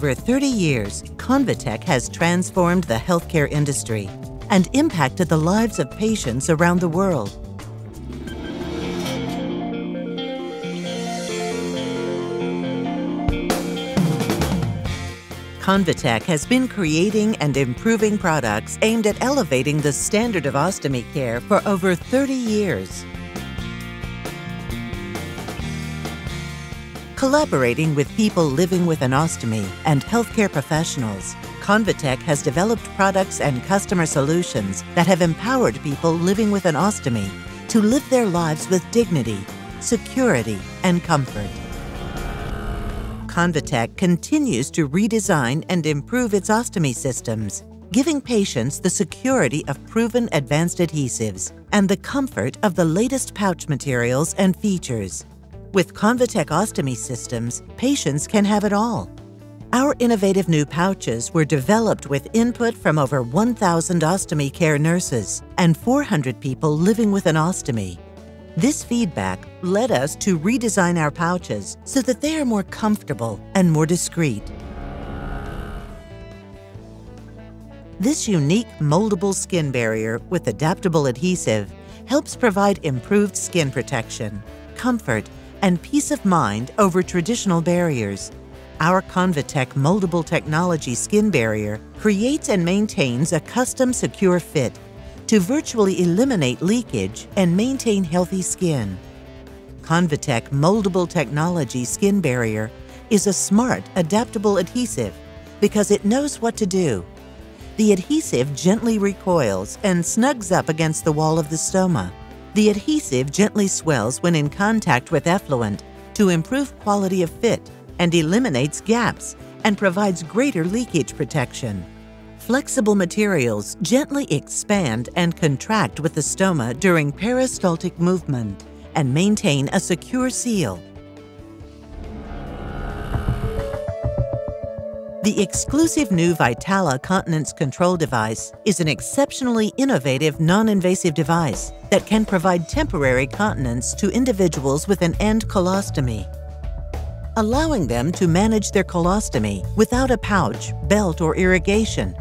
Over 30 years, Convatec has transformed the healthcare industry and impacted the lives of patients around the world. Convatec has been creating and improving products aimed at elevating the standard of ostomy care for over 30 years. Collaborating with people living with an ostomy and healthcare professionals, Convatec has developed products and customer solutions that have empowered people living with an ostomy to live their lives with dignity, security, and comfort. Convatec continues to redesign and improve its ostomy systems, giving patients the security of proven advanced adhesives and the comfort of the latest pouch materials and features. With Convatec ostomy systems, patients can have it all. Our innovative new pouches were developed with input from over 1,000 ostomy care nurses and 400 people living with an ostomy. This feedback led us to redesign our pouches so that they are more comfortable and more discreet. This unique moldable skin barrier with adaptable adhesive helps provide improved skin protection, comfort, and peace of mind over traditional barriers. Our Convatec moldable technology skin barrier creates and maintains a custom secure fit to virtually eliminate leakage and maintain healthy skin. Convatec Moldable Technology Skin Barrier is a smart, adaptable adhesive because it knows what to do. The adhesive gently recoils and snugs up against the wall of the stoma. The adhesive gently swells when in contact with effluent to improve quality of fit and eliminates gaps and provides greater leakage protection. Flexible materials gently expand and contract with the stoma during peristaltic movement and maintain a secure seal. The exclusive new Vitala Continence Control device is an exceptionally innovative non-invasive device that can provide temporary continence to individuals with an end colostomy, allowing them to manage their colostomy without a pouch, belt, or irrigation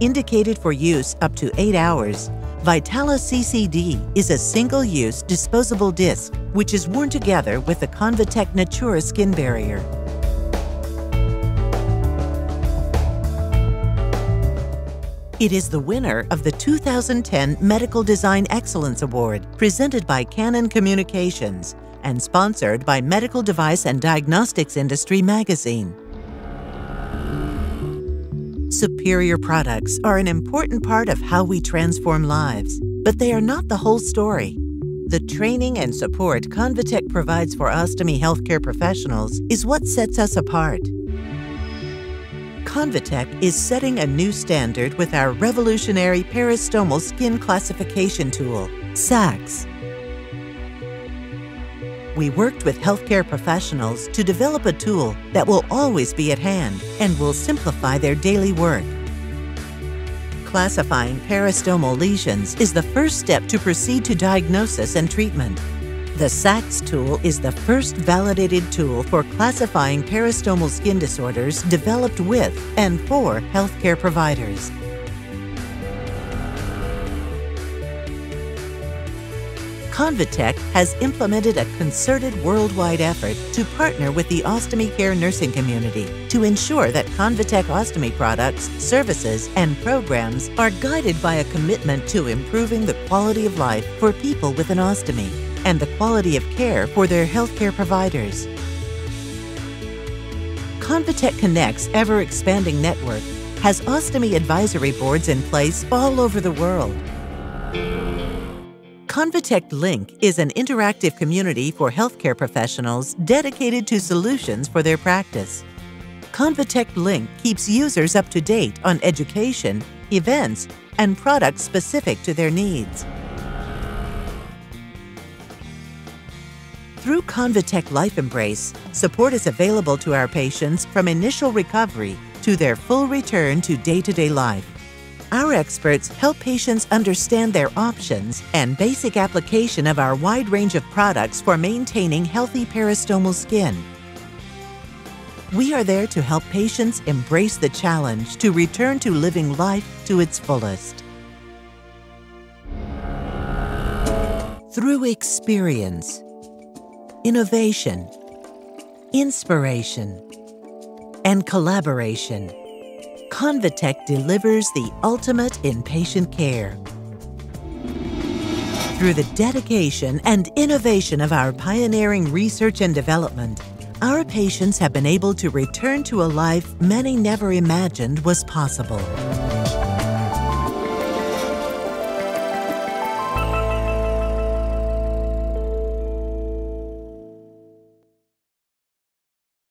Indicated for use up to 8 hours, Vitala CCD is a single-use disposable disc which is worn together with the Convatec Natura skin barrier. It is the winner of the 2010 Medical Design Excellence Award presented by Canon Communications and sponsored by Medical Device and Diagnostics Industry magazine. Superior products are an important part of how we transform lives, but they are not the whole story. The training and support Convatec provides for ostomy healthcare professionals is what sets us apart. Convatec is setting a new standard with our revolutionary peristomal skin classification tool, SACS we worked with healthcare professionals to develop a tool that will always be at hand and will simplify their daily work. Classifying peristomal lesions is the first step to proceed to diagnosis and treatment. The SACS tool is the first validated tool for classifying peristomal skin disorders developed with and for healthcare providers. Convatec has implemented a concerted worldwide effort to partner with the ostomy care nursing community to ensure that Convatec ostomy products, services, and programs are guided by a commitment to improving the quality of life for people with an ostomy and the quality of care for their healthcare providers. Convatec Connect's ever expanding network has ostomy advisory boards in place all over the world Convatec Link is an interactive community for healthcare professionals dedicated to solutions for their practice. Convatec Link keeps users up to date on education, events, and products specific to their needs. Through Convatec Life Embrace, support is available to our patients from initial recovery to their full return to day-to-day -day life. Our experts help patients understand their options and basic application of our wide range of products for maintaining healthy peristomal skin. we are there to help patients embrace the challenge to return to living life to its fullest. Through experience, innovation, inspiration, and collaboration, Convatec delivers the ultimate in patient care. Through the dedication and innovation of our pioneering research and development, our patients have been able to return to a life many never imagined was possible.